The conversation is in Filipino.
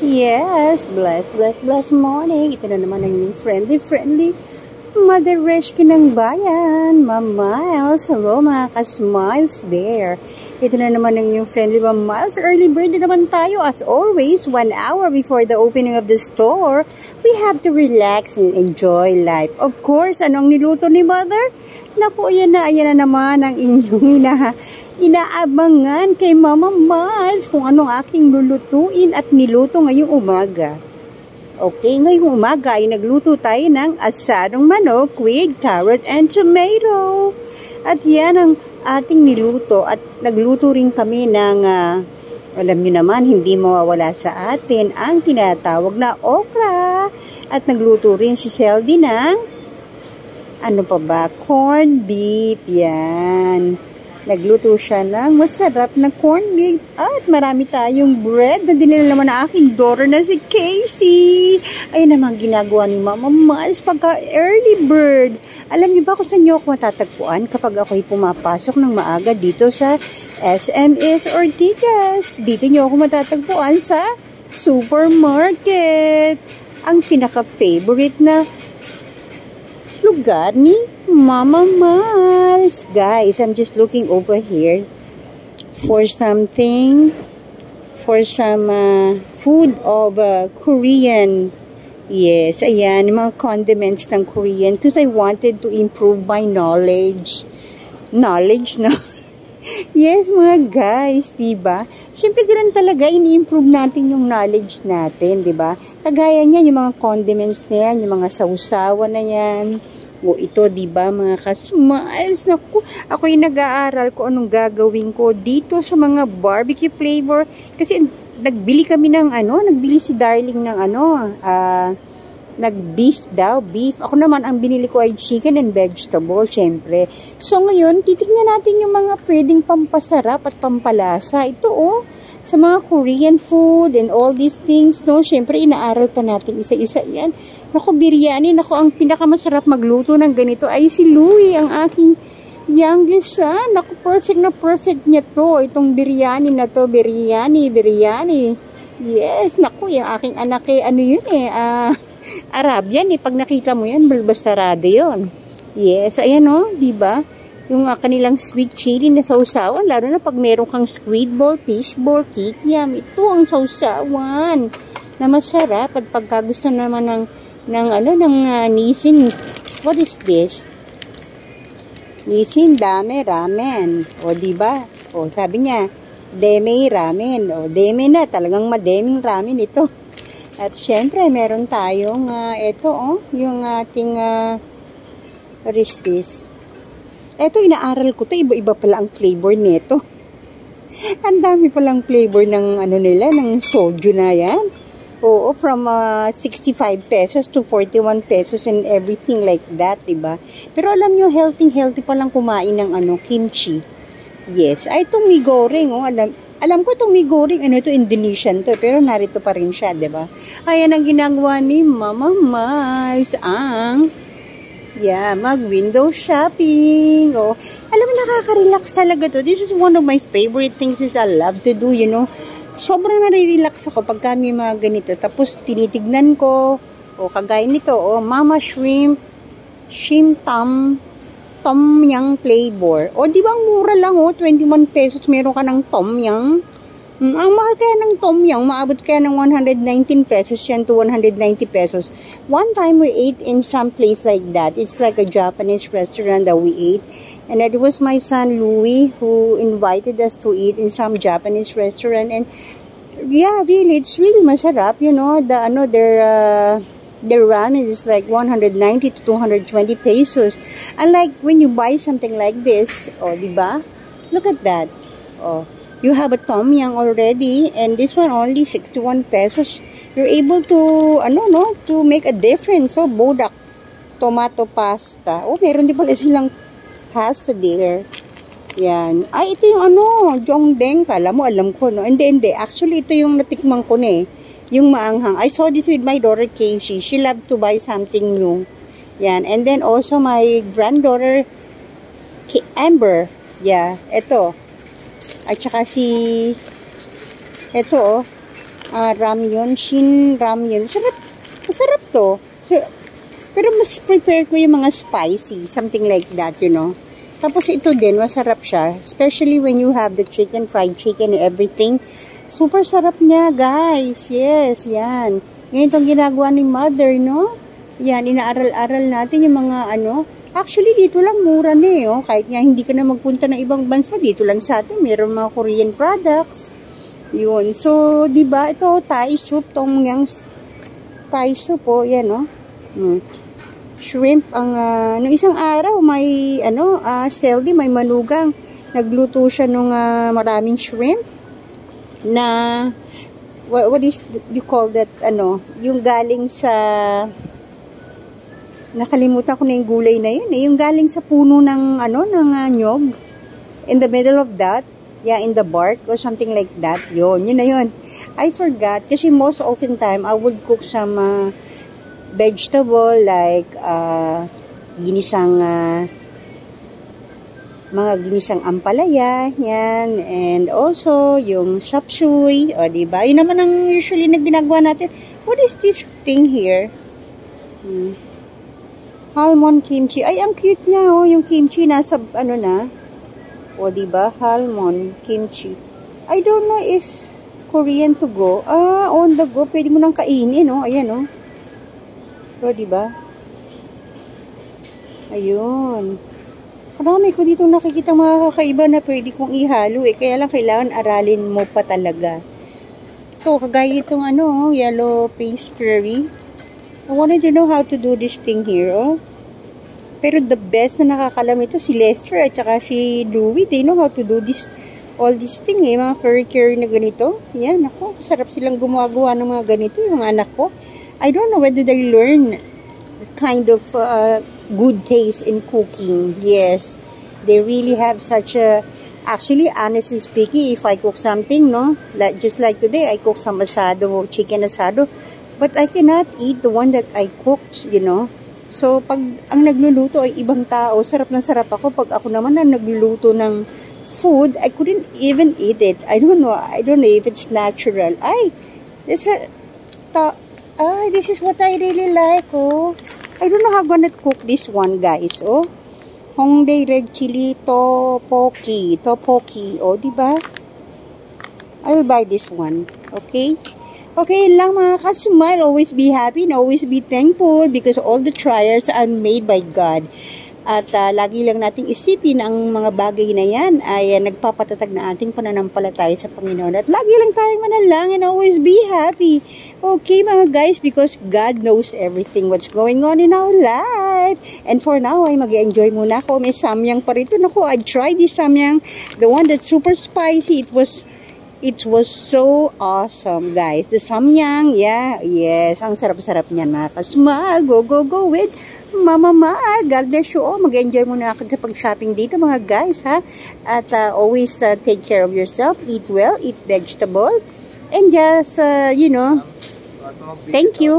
Yes, bless, bless, bless morning. Ito na naman ang new friendly, friendly Mother Reshki ng Bayan. Ma'am Miles. Hello mga ka-smiles there. Ito na naman ang yung friendly Ma'am Miles. Early bird na naman tayo. As always, one hour before the opening of the store, we have to relax and enjoy life. Of course, anong niluto ni Mother? Naku, ayan na, ayan na naman ang inyong ina, inaabangan kay Mama Miles kung anong aking lulutuin at niluto ngayong umaga. Okay, ngayong umaga ay nagluto tayo ng asadong manok with carrot and tomato. At yan ang ating niluto at nagluto rin kami ng, uh, alam niyo naman, hindi mawawala sa atin ang tinatawag na okra. At nagluto rin si Seldy ng ano pa ba? Corn beef. Yan. Nagluto siya ng masarap na corn beef. At marami tayong bread na dinila naman na aking daughter na si Casey. Ayun naman ginagawa ni Mama Mas pagka early bird. Alam niyo ba kung saan niyo ako matatagpuan kapag ako'y pumapasok ng maaga dito sa SMS Ortigas? Dito niyo ako matatagpuan sa supermarket. Ang pinaka-favorite na lugar ni Mama Mars. Guys, I'm just looking over here for something, for some uh, food of uh, Korean. Yes, ayan, mga condiments ng Korean because I wanted to improve my knowledge. Knowledge, no? yes, mga guys, di ba? Siyempre, ganoon talaga, ini-improve natin yung knowledge natin, di ba? Kagaya niyan, yung mga condiments na yan, yung mga sausawa na yan, o ito, di ba mga kasmiles? Naku, ako yung nag-aaral ko anong gagawin ko dito sa mga barbecue flavor. Kasi nagbili kami ng ano, nagbili si Darling ng ano, ah, uh, nag-beef daw, beef. Ako naman, ang binili ko ay chicken and vegetable, syempre. So, ngayon, titignan natin yung mga pwedeng pampasarap at pampalasa. Ito, oh, sa mga Korean food and all these things, no? Siyempre, inaaral pa natin isa-isa yan. Naku, biryani, naku, ang pinakamasarap magluto ng ganito ay si Louie, ang aking youngest son. Naku, perfect na perfect niya to. Itong biryani na to, biryani, biryani. Yes, naku, yung aking anak eh, ano yun eh, ah, uh, Arabian eh. Pag nakita mo yan, balbasarado yun. Yes, ayan o, oh, diba? yung uh, kanilang sweet chili na sausawan, lalo na pag meron kang squid ball, fish ball, kikiam, ito ang sausawan na masarap at pagka gusto naman ng ng ano ng uh, nisin what is this nisin dame ramen o di ba o sabi niya deme ramen o deme na talagang mademing ramen ito at syempre meron tayong uh, ito oh yung ating uh, what is this eto, inaaral ko to. Iba-iba pala ang flavor nito. ang dami palang flavor ng ano nila, ng soju na yan. Oo, from uh, 65 pesos to 41 pesos and everything like that, diba? Pero alam nyo, healthy-healthy palang kumain ng ano, kimchi. Yes. Ay, itong mi goreng, oh, alam, alam ko itong mi goreng, ano ito, Indonesian to, pero narito pa rin siya, diba? Ayan ang ginagawa ni Mama Mais, ang Yeah, mag-window shopping. Oh, alam mo, nakaka-relax talaga to. This is one of my favorite things that I love to do, you know. Sobrang nare-relax ako pag kami mga ganito. Tapos, tinitignan ko, o oh, kagaya nito, oh, Mama Shrimp, Shrimp Tom, Tom Yang flavor. O, di ba mura lang, oh, 21 pesos, meron ka ng Tom Yang. Mm, ang mahal kaya ng tom yum, maabot kaya ng 119 pesos yan to 190 pesos. One time we ate in some place like that. It's like a Japanese restaurant that we ate. And it was my son Louis who invited us to eat in some Japanese restaurant. And yeah, really, it's really masarap. You know, the ano, their uh, their ramen is like 190 to 220 pesos. Unlike when you buy something like this, oh, di ba? Look at that. Oh, you have a tom yum already and this one only 61 pesos. You're able to ano no to make a difference. So bodak tomato pasta. Oh meron din pala silang pasta there. Yan. Ay ito yung ano jongdeng kala mo alam ko no? Hindi hindi. Actually ito yung natikman ko na eh yung maanghang I saw this with my daughter Casey she loved to buy something new yan and then also my granddaughter Amber yeah ito at saka si, ito oh, uh, ramyun, shin ramyun. Masarap, masarap to. So, pero mas prepare ko yung mga spicy, something like that, you know. Tapos ito din, masarap siya. Especially when you have the chicken, fried chicken and everything. Super sarap niya, guys. Yes, yan. Ganitong ginagawa ni mother, no? Yan, inaaral-aral natin yung mga ano. Actually, dito lang mura na eh. Oh. Kahit nga hindi ka na magpunta ng ibang bansa, dito lang sa atin. Meron mga Korean products. Yun. So, di ba ito, Thai soup, tong yang Thai soup, oh. Yan, oh. Hmm. Shrimp, ang, uh, nung isang araw, may, ano, uh, Seldy, may manugang. Nagluto siya nung uh, maraming shrimp na what, what is you call that ano yung galing sa nakalimutan ko na yung gulay na yun eh. Yung galing sa puno ng ano ng uh, nyog. In the middle of that yeah in the bark or something like that yun yun na yun. I forgot kasi most often time I would cook some uh, vegetable like uh, ginisang uh, mga ginisang ampalaya, yan, and also yung sapsuy, o diba? Yun naman ang usually na ginagawa natin. What is this thing here? Hmm. Halmon kimchi. Ay, ang cute niya, oh, yung kimchi nasa, ano na, o diba? Halmon kimchi. I don't know if Korean to go. Ah, on the go. Pwede mo nang kainin? Oh. Ayan, oh. O, diba? Ayun. Marami ko dito nakikita mga kakaiba na pwede kong ihalo eh. Kaya lang kailangan aralin mo pa talaga. Ito, kagaya itong ano, yellow paste curry. I wanted to know how to do this thing here, oh. Pero the best na nakakalam ito si Lester at saka si Louie. They know how to do this, all this thing eh. Mga curry-curry na ganito. Yan, ako. Sarap silang gumagawa ng mga ganito, yung anak ko. I don't know whether they learn kind of uh, good taste in cooking. Yes, they really have such a... Actually, honestly speaking, if I cook something, no, like just like today, I cook some asado, chicken asado, but I cannot eat the one that I cooked, you know. So, pag ang nagluluto ay ibang tao, sarap na sarap ako. Pag ako naman na nagluluto ng food, I couldn't even eat it. I don't know. I don't know if it's natural. Ay, this, a, ta, ay, this is what I really like, oh. I don't know how gonna cook this one, guys. Oh. Hongdae red chili topoki. Topoki. Oh, di ba? I will buy this one. Okay? Okay lang mga ka-smile. Always be happy and always be thankful because all the trials are made by God. At uh, lagi lang nating isipin ang mga bagay na yan ay uh, nagpapatatag na ating pananampalataya sa Panginoon. At lagi lang tayong manalangin, always be happy. Okay mga guys, because God knows everything what's going on in our life. And for now, ay mag enjoy muna ako. May samyang pa rito. Naku, I tried this samyang. The one that's super spicy. It was it was so awesome, guys. The samyang, yeah, yes. Ang sarap-sarap niyan, mga kasmal. Go, go, go with Mama Ma, God bless you all. Mag-enjoy muna ako sa pag-shopping dito mga guys ha. At uh, always uh, take care of yourself. Eat well, eat vegetable. And just, uh, you know, thank you.